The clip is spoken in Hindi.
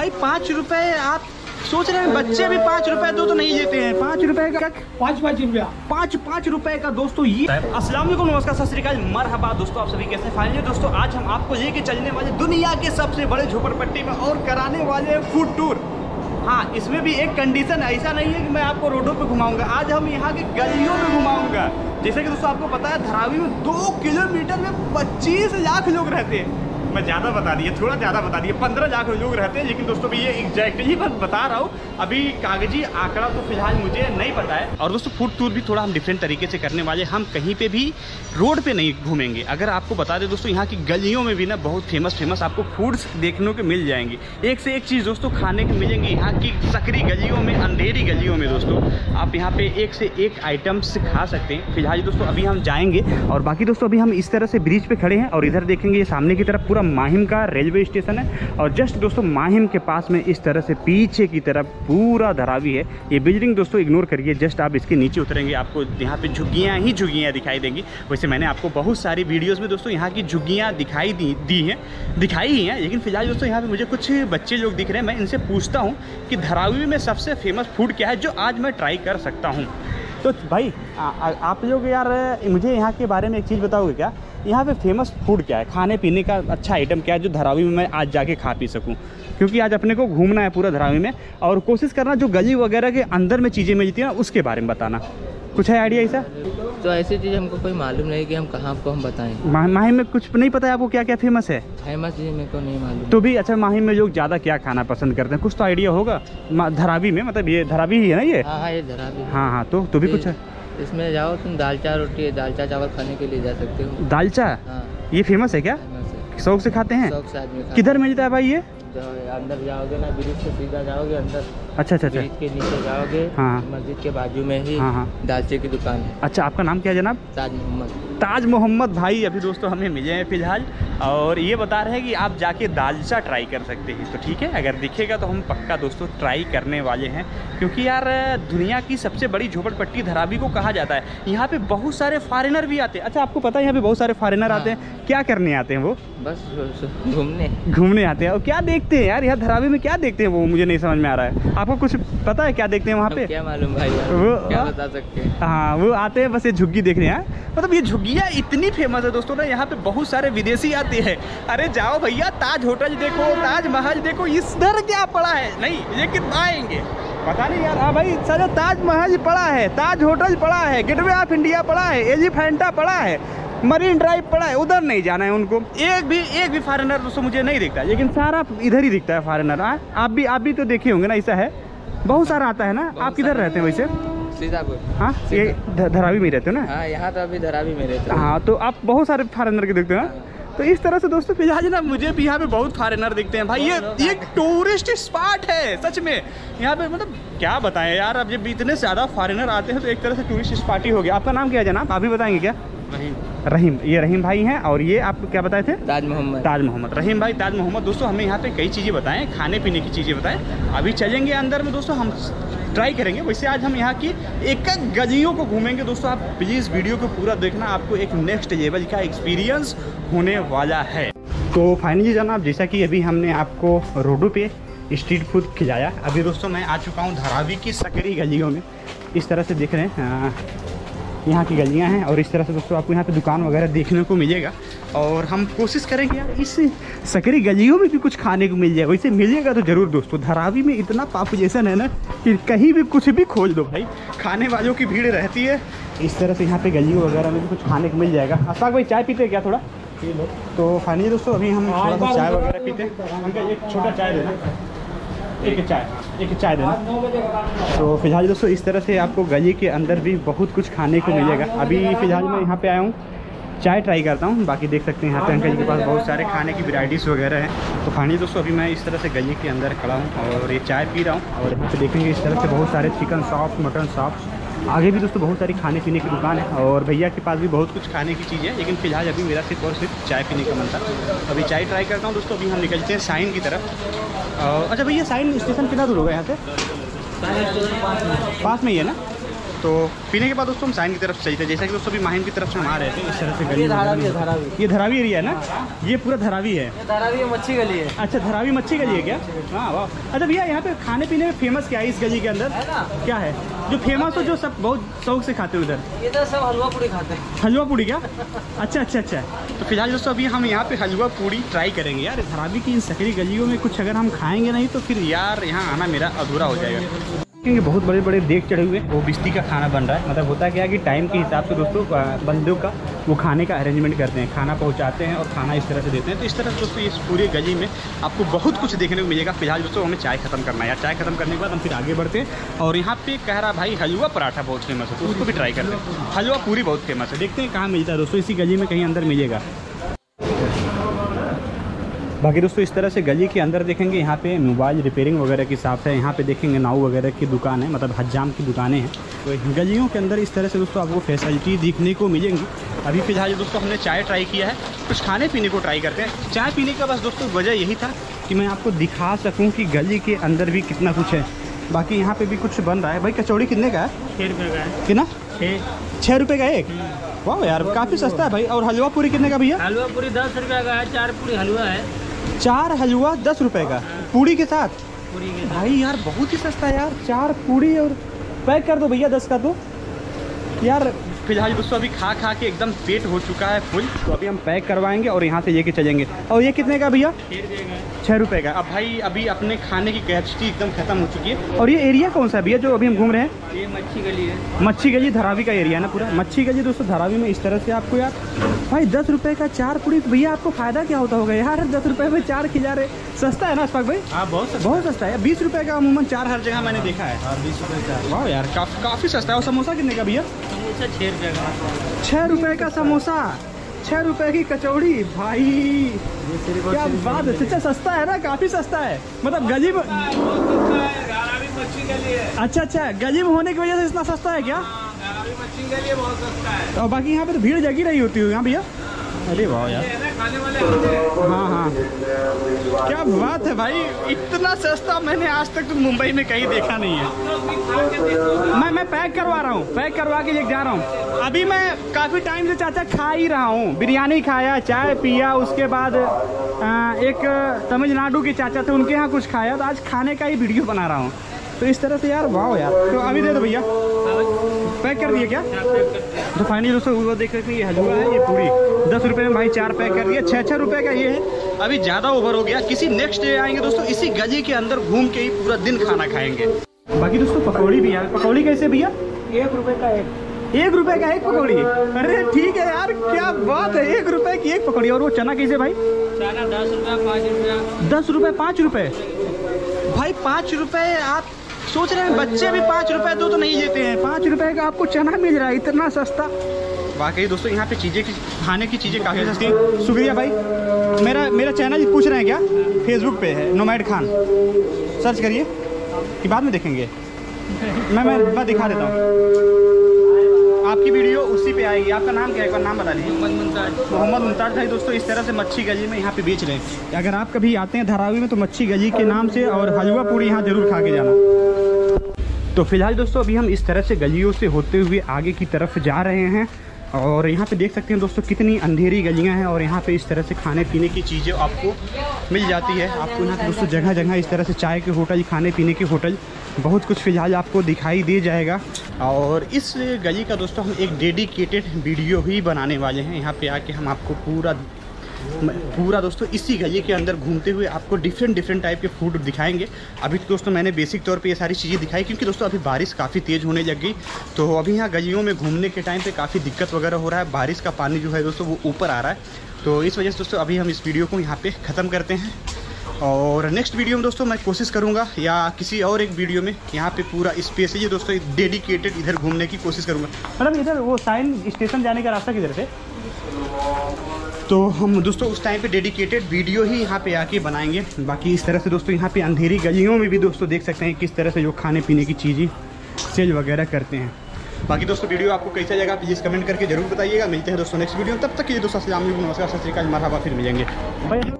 भाई पाँच रुपए आप सोच रहे हैं बच्चे भी पाँच रुपए दो तो नहीं देते हैं। पाँच रुपए का पाँच पाँच रुपया। पाँच पाँच रुपए का दोस्तों ये अस्सलाम वालेकुम नमस्कार सत श्रीकाल मरहबा दोस्तों आप सभी कैसे फाइनली दोस्तों आज हम आपको लेके चलने वाले दुनिया के सबसे बड़े झोपड़पट्टी में और कराने वाले फ़ूड टूर हाँ इसमें भी एक कंडीशन ऐसा नहीं है कि मैं आपको रोडों पे घुमाऊँगा। आज हम यहाँ के गलियों में घुमाऊँगा। जैसे कि दोस्तों आपको पता है धरावी में दो किलोमीटर में पच्चीस लाख लोग रहते हैं। मैं ज़्यादा बता दिए थोड़ा ज़्यादा बता दिए पंद्रह लाख लोग रहते हैं, लेकिन दोस्तों भी ये एग्जैक्टली बस बता रहा हूँ। अभी कागज़ी आंकड़ा तो फ़िलहाल मुझे नहीं पता है। और दोस्तों फ़ूड टूर भी थोड़ा हम डिफरेंट तरीके से करने वाले हम कहीं पे भी रोड पे नहीं घूमेंगे। अगर आपको बता दें दोस्तों, यहाँ की गलियों में भी ना बहुत फ़ेमस फ़ेमस आपको फूड्स देखने को मिल जाएँगे। एक से एक चीज़ दोस्तों खाने के मिलेंगे यहाँ की सकरी गलियों में, अंधेरी गलियों में दोस्तों। आप यहाँ पे एक से एक आइटम्स खा सकते हैं। फ़िलहाल दोस्तों, अभी हम जाएँगे। और बाकी दोस्तों, अभी हम इस तरह से ब्रिज पे खड़े हैं और इधर देखेंगे सामने की तरफ़ पूरा माहिम का रेलवे स्टेशन है। और जस्ट दोस्तों माहिम के पास में इस तरह से पीछे की तरफ़ पूरा धरावी है। ये बिल्डिंग दोस्तों इग्नोर करिए जस्ट आप इसके नीचे उतरेंगे आपको यहाँ पे झुग्गियाँ ही झुग्गियाँ दिखाई देंगी। वैसे मैंने आपको बहुत सारी वीडियोज़ में दोस्तों यहाँ की झुग्गियाँ दिखाई दी दी हैं दिखाई ही हैं। लेकिन फ़िलहाल दोस्तों यहाँ पे मुझे कुछ बच्चे लोग दिख रहे हैं। मैं इनसे पूछता हूँ कि धरावी में सबसे फ़ेमस फ़ूड क्या है जो आज मैं ट्राई कर सकता हूँ। तो भाई आ, आ, आप लोग यार मुझे यहाँ के बारे में एक चीज़ बताओगे क्या? यहाँ पे फ़ेमस फ़ूड क्या है? खाने पीने का अच्छा आइटम क्या है जो धरावी में मैं आज जाके खा पी सकूँ? क्योंकि आज अपने को घूमना है पूरा धरावी में और कोशिश करना जो गली वगैरह के अंदर में चीज़ें मिलती हैं ना उसके बारे में बताना। कुछ है आइडिया ऐसा? तो ऐसी चीज़ हमको कोई मालूम नहीं कि हम कहाँ आपको हम बताएँ। मा, माहिम में कुछ नहीं पता है आपको क्या क्या फ़ेमस है? फ़ेमस चीज़ मेरे को नहीं मालूम। तो भी अच्छा माहिम में लोग ज़्यादा क्या खाना पसंद करते हैं? कुछ तो आइडिया होगा। धरावी में मतलब ये धरावी ही है ना ये? हाँ हाँ ये धरा भी है। हाँ हाँ तो तो भी कुछ है। इसमें जाओ तुम दालचा रोटी है दालचा चावल खाने के लिए जा सकते हो। दालचा हाँ। ये फ़ेमस है क्या? शौक से खाते हैं? शौक से आदमी किधर मिलता है भाई ये? अंदर जाओगे ना ब्रिज से सीधा जाओगे अंदर अच्छा अच्छा अच्छा। के नीचे जाओगे हाँ। मस्जिद के बाजू में ही हाँ, हाँ। दालचे की दुकान है। अच्छा आपका नाम क्या है जनाब? ताज मोहम्मद। ताज मोहम्मद भाई अभी दोस्तों हमें मिले हैं फ़िलहाल और ये बता रहे हैं कि आप जाके दालचा ट्राई कर सकते हैं। तो ठीक है अगर दिखेगा तो हम पक्का दोस्तों ट्राई करने वाले हैं क्योंकि यार दुनिया की सबसे बड़ी झोपड़पट्टी धरावी को कहा जाता है। यहाँ पे बहुत सारे फॉरेनर भी आते हैं। अच्छा आपको पता है यहाँ पे बहुत सारे फॉरेनर हाँ। आते हैं? क्या करने आते हैं वो? बस घूमने। घूमने आते हैं। और क्या देखते हैं यार? यहाँ धरावी में क्या देखते हैं वो? मुझे नहीं समझ में आ रहा है। आपको कुछ पता है क्या देखते हैं वहाँ पे? क्या मालूम भाई वो- क्या हाँ। बता सकते हैं? हाँ वो आते हैं बस ये झुग्गी देखने हैं मतलब ये झुग्गिया इतनी फ़ेमस है दोस्तों ना यहाँ पे बहुत सारे विदेशी आते हैं। अरे जाओ भैया ताज होटल देखो ताज महल देखो इस दर क्या पड़ा है? नहीं ये कितना आएँगे? पता नहीं यार। हाँ भाई सारा ताज महल पड़ा है ताज होटल पड़ा है गेटवे ऑफ़ इंडिया पड़ा है एलिफेंटा पड़ा है। मरीन ड्राइव पड़ा है उधर नहीं जाना है उनको। एक भी एक भी फॉरेनर दोस्तों मुझे नहीं दिखता लेकिन सारा इधर ही दिखता है फॉरेनर हाँ आप भी आप भी तो देखे होंगे ना ऐसा है। बहुत सारा आता है ना आप किधर रहते हैं वैसे? सीतापुर। हाँ ये धरावी में ही रहते हो ना? हाँ यहाँ तो अभी धरा भी मेरे थे हाँ तो आप बहुत सारे फॉरेनर के देखते हो ना? तो इस तरह से दोस्तों फ़िलहाल ना मुझे भी यहाँ पे बहुत फॉरेनर दिखते हैं। भाई ये ये टूरिस्ट स्पॉट है सच में। यहाँ पे मतलब क्या बताएँ यार अब जब इतने ज़्यादा फॉरेनर आते हैं तो एक तरह से टूरिस्ट स्पॉट ही हो गया। आपका नाम क्या है जनाब? आप भी बताएँगे क्या? वहीं रहीम ये रहीम भाई हैं और ये आप क्या बताए थे? ताज मोहम्मद। ताज मोहम्मद। रहीम भाई ताज मोहम्मद दोस्तों हमें यहाँ पे कई चीज़ें बताएँ खाने पीने की चीज़ें बताएँ। अभी चलेंगे अंदर में दोस्तों हम ट्राई करेंगे। वैसे आज हम यहाँ की एक एक गलियों को घूमेंगे। दोस्तों आप प्लीज़ वीडियो को पूरा देखना आपको एक नेक्स्ट लेवल का एक्सपीरियंस होने वाला है। तो फाइनली जनाब जैसा कि अभी हमने आपको रोडों पे स्ट्रीट फ़ूड खिलाया अभी दोस्तों मैं आ चुका हूँ धारावी की सकरी गलियों में। इस तरह से देख रहे हैं आ, यहाँ की गलियाँ हैं और इस तरह से दोस्तों आपको यहाँ पे दुकान वगैरह देखने को मिलेगा। और हम कोशिश करेंगे यार इस सकरी गलियों में भी कुछ खाने को मिल जाएगा वैसे मिलेगा तो ज़रूर दोस्तों। धरावी में इतना पॉपुलेशन है ना कि कहीं भी कुछ भी खोज दो भाई। खाने वालों की भीड़ रहती है। इस तरह से यहाँ पे गलियों वगैरह में भी कुछ खाने को मिल जाएगा। अशाक भाई चाय पीते क्या थोड़ा? तो फाइनली दोस्तों अभी हम थोड़ा सा चाय वगैरह पीते हैं। एक छोटा चाय देना। एक चाय एक चाय देना। तो फ़िलहाल दोस्तों, इस तरह से आपको गली के अंदर भी बहुत कुछ खाने को मिलेगा। अभी फ़िलहाल मैं यहाँ पे आया हूँ, चाय ट्राई करता हूँ। बाकी देख सकते हैं यहाँ पे अंकल जी के पास बहुत सारे खाने की वैरायटीज़ वगैरह हैं। तो खाने दोस्तों, अभी मैं इस तरह से गली के अंदर खड़ा हूँ और ये चाय पी रहा हूँ। और यहाँ पे देखेंगे इस तरह से बहुत सारे चिकन शॉप मटन शॉप आगे भी दोस्तों बहुत सारी खाने पीने की दुकान है और भैया के पास भी बहुत कुछ खाने की चीज़ है लेकिन फ़िलहाल अभी मेरा सिर्फ़ और सिर्फ़ चाय पीने का मन था। अभी चाय ट्राई करता हूँ दोस्तों अभी हम निकलते हैं साइन की तरफ़। और अच्छा भैया साइन स्टेशन कितना दूर होगा यहाँ से? पास में ही है ना? तो पीने के बाद दोस्तों हम साइन की तरफ़ चलते हैं जैसा कि दोस्तों अभी माहिम की तरफ़ से हम आ रहे थे इस तरह से गली ये धारावी है धारावी। ये धरावी एरिया है ना? ये पूरा धरावी है। ये धारावी मच्छी गली है। अच्छा धरावी मच्छी गली है क्या? हाँ वाह। अच्छा भैया यहाँ पे खाने पीने में फ़ेमस क्या है इस गली के अंदर? क्या है? जो फ़ेमस हो जो सब बहुत शौक से खाते हो उधर इधर सब हलवा पूरी खाते हैं। हलवा पूड़ी क्या? अच्छा अच्छा अच्छा। तो फ़िलहाल दोस्तों अभी हम यहाँ पे हलवा पूड़ी ट्राई करेंगे यार। धरावी की इन सकरी गलियों में कुछ अगर हम खाएँगे नहीं तो फिर यार यहाँ आना मेरा अधूरा हो जाएगा। क्योंकि बहुत बड़े बड़े देख चढ़े हुए वो बिस्ती का खाना बन रहा है। मतलब होता क्या है कि टाइम के हिसाब से दोस्तों बंदों का वो खाने का अरेंजमेंट करते हैं, खाना पहुंचाते हैं और खाना इस तरह से देते हैं। तो इस तरह से दोस्तों, इस पूरे गली में आपको बहुत कुछ देखने को मिलेगा। फ़िलहाल दोस्तों हमें चाय खत्म करना है। यार, चाय खत्म करने के बाद हम फिर आगे बढ़ते हैं। और यहाँ पे कह रहा भाई, हलवा पराठा बहुत फ़ेमस है। तो उसको भी ट्राई करते हैं। हलवा पूरी बहुत फ़ेमस है। देखते हैं कहाँ मिलता है दोस्तों। इसी गली में कहीं अंदर मिलेगा। बाकी दोस्तों इस तरह से गली के अंदर देखेंगे यहाँ पे मोबाइल रिपेयरिंग वगैरह की साफ़ है। यहाँ पे देखेंगे नाव वगैरह की दुकान है मतलब हजाम की दुकानें हैं। तो गलियों के अंदर इस तरह से दोस्तों आपको फैसिलिटी देखने को मिलेंगी। अभी फ़िलहाल दोस्तों हमने चाय ट्राई किया है कुछ खाने पीने को ट्राई करते हैं। चाय पीने का बस दोस्तों वजह यही था कि मैं आपको दिखा सकूँ कि गली के अंदर भी कितना कुछ है। बाकी यहाँ पे भी कुछ बन रहा है। भाई कचौड़ी कितने का है? छः रुपये का है। कितना? छः रुपये का एक? वाह यार काफ़ी सस्ता है भाई। और हलवा पूरी कितने का भैया? हलवा पूरी दस रुपये का है चार पूरी हलवा है। चार हलवा दस रुपए का। पूड़ी के साथ? पूरी के भाई यार बहुत ही सस्ता है यार। चार पूड़ी और पैक कर दो भैया दस का तो यार फ़िलहाल दोस्तों अभी खा खा के एकदम पेट हो चुका है फुल तो अभी हम पैक करवाएँगे और यहाँ से लेके चलेंगे। और ये कितने का भैया? छः का रुपये का। अब भाई अभी अपने खाने की कैपेसिटी एकदम खत्म हो चुकी है। और ये एरिया कौन सा है भैया जो अभी हम घूम रहे हैं? ये मच्छी गली है। मच्छी गली धरावी का एरिया है ना पूरा? मच्छी गली दोस्तों धरावी में इस तरह से आपको यार भाई दस रुपए का चार तो भैया आपको फ़ायदा क्या होता होगा? यार दस रुपए में चार खिला रहे। सस्ता है ना अशफाक भाई? हाँ बहुत सस्ता बहुत सस्ता है। बीस रुपए का अमूमन चार हर जगह मैंने देखा है। हाँ बीस रुपये का। वाह यार काफ़ी काफ़ी सस्ता है। और समोसा कितने का भैया? समोसा छः रुपये का। छह रुपए का समोसा। छह रुपए की कचौड़ी भाई। क्या बात है सच्चा सस्ता है ना काफ़ी सस्ता है। मतलब गली में है अच्छा अच्छा गली में होने की वजह से इतना सस्ता है क्या? मच्छी गली बहुत सस्ता है। और बाकी यहाँ पे तो भीड़ जगी रही होती है यहाँ भैया? अरे वाह यार। खाने वाले हाँ। हाँ क्या बात है भाई इतना सस्ता मैंने आज तक तो मुंबई में कहीं देखा नहीं है। मैं मैं पैक करवा रहा हूँ पैक करवा के लेके जा रहा हूँ। अभी मैं काफ़ी टाइम से चाचा खा ही रहा हूँ। बिरयानी खाया चाय पिया उसके बाद एक तमिलनाडु के चाचा थे उनके यहाँ कुछ खाया। तो आज खाने का ही वीडियो बना रहा हूँ। तो इस तरह से यार वाह यार। तो अभी दे दो भैया। पैक कर दिए क्या? तो फाइनली दोस्तों वो देख रहे थे ये हलवा है ये पूरी। दस रुपए में भाई चार पैक कर दिया छः छः रुपए का ये है। अभी ज़्यादा ओवर हो गया किसी नेक्स्ट डे आएँगे दोस्तों इसी गली के अंदर घूम के ही पूरा दिन खाना खाएँगे। बाकी दोस्तों पकौड़ी भी यार। पकौड़ी कैसे भैया? एक रुपये का एक। एक रुपए का एक पकौड़ी? अरे ठीक है यार क्या बात है एक रुपए की एक पकौड़ी। और वो चना कैसे भाई? चाना दस रुपया पाँच रुपया दस रुपए पाँच रुपए? भाई पाँच रुपए आप सोच रहे हैं बच्चे भी पाँच रुपए दो तो नहीं देते हैं। पाँच रुपए का आपको चना मिल रहा है इतना सस्ता। वाकई दोस्तों यहाँ पे चीज़ें की खाने की चीज़ें काफ़ी सस्ती हैं। शुक्रिया भाई। मेरा मेरा चैनल पूछ रहे हैं क्या? फेसबुक पे है नोमैड खान सर्च करिए कि बाद में देखेंगे। मैं मैं मैं दिखा देता हूँ। आपकी वीडियो उसी पे आएगी। आपका नाम क्या है? नाम बता दीजिए। मोहम्मद मुमताज़ मोहम्मद मुमताज़ भाई दोस्तों इस तरह से मच्छी गली में यहाँ पे बेच रहे हैं। अगर आप कभी आते हैं धारावी में तो मच्छी गली के नाम से और हलवा पूरी यहाँ ज़रूर खा के जाना। तो फ़िलहाल दोस्तों अभी हम इस तरह से गलियों से होते हुए आगे की तरफ़ जा रहे हैं और यहाँ पे देख सकते हैं दोस्तों कितनी अंधेरी गलियाँ हैं और यहाँ पे इस तरह से खाने पीने की चीज़ें आपको मिल जाती है। आपको यहाँ पे दोस्तों जगह जगह इस तरह से चाय के होटल खाने पीने के होटल बहुत कुछ फ़िलहाल आपको दिखाई दे जाएगा। और इस गली का दोस्तों, हम एक डेडिकेटेड वीडियो ही बनाने वाले हैं। यहाँ पे आके हम आपको पूरा पूरा दोस्तों, इसी गली के अंदर घूमते हुए आपको डिफरेंट डिफरेंट टाइप के फ़ूड दिखाएँगे। अभी तो दोस्तों, मैंने बेसिक तौर पे ये सारी चीज़ें दिखाई, क्योंकि दोस्तों, अभी बारिश काफ़ी तेज़ होने लग गई। तो अभी यहाँ गलियों में घूमने के टाइम पे काफ़ी दिक्कत वगैरह हो रहा है। बारिश का पानी जो है दोस्तों, वो ऊपर आ रहा है। तो इस वजह से दोस्तों, अभी हम इस वीडियो को यहाँ पर ख़त्म करते हैं। और नेक्स्ट वीडियो में दोस्तों मैं कोशिश करूँगा या किसी और एक वीडियो में यहाँ पे पूरा स्पेस है ये दोस्तों डेडिकेटेड इधर घूमने की कोशिश करूँगा। मैडम इधर वो साइन स्टेशन जाने का रास्ता किधर से? तो हम दोस्तों उस टाइम पे डेडिकेटेड वीडियो ही यहाँ पे आके बनाएँगे। बाकी इस तरह से दोस्तों यहाँ पे अंधेरी गलियों में भी दोस्तों देख सकते हैं किस तरह से जो खाने पीने की चीज़ें सेल वगैरह करते हैं। बाकी दोस्तों वीडियो आपको कैसा लगा प्लीज़ कमेंट करके ज़रूर बताइएगा। मिलते हैं दोस्तों नेक्स्ट वीडियो तब तक ये दोस्तों अस्सलाम नमस्कार सत श्रीकाल मरहबा फिर मिलेंगे।